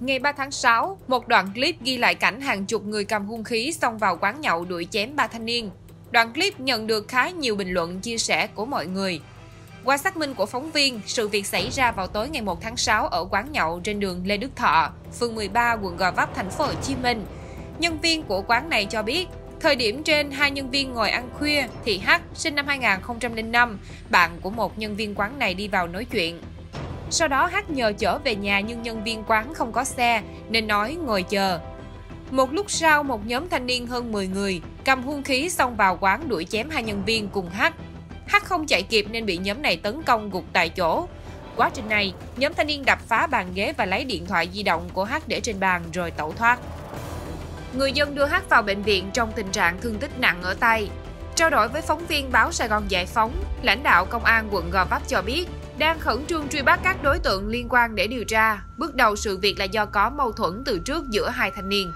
Ngày 3 tháng 6, một đoạn clip ghi lại cảnh hàng chục người cầm hung khí xông vào quán nhậu đuổi chém ba thanh niên. Đoạn clip nhận được khá nhiều bình luận chia sẻ của mọi người. Qua xác minh của phóng viên, sự việc xảy ra vào tối ngày 1 tháng 6 ở quán nhậu trên đường Lê Đức Thọ, phường 13, quận Gò Vấp, thành phố Hồ Chí Minh. Nhân viên của quán này cho biết, thời điểm trên hai nhân viên ngồi ăn khuya thì H sinh năm 2005, bạn của một nhân viên quán này đi vào nói chuyện. Sau đó hát nhờ chở về nhà nhưng nhân viên quán không có xe nên nói ngồi chờ. Một lúc sau, một nhóm thanh niên hơn 10 người cầm hung khí xông vào quán đuổi chém hai nhân viên cùng hát. hát không chạy kịp nên bị nhóm này tấn công gục tại chỗ. Quá trình này, nhóm thanh niên đập phá bàn ghế và lấy điện thoại di động của hát để trên bàn rồi tẩu thoát. Người dân đưa hát vào bệnh viện trong tình trạng thương tích nặng ở tay. Trao đổi với phóng viên báo Sài Gòn Giải Phóng, lãnh đạo công an quận Gò Vấp cho biết đang khẩn trương truy bắt các đối tượng liên quan để điều tra. Bước đầu sự việc là do có mâu thuẫn từ trước giữa hai thanh niên.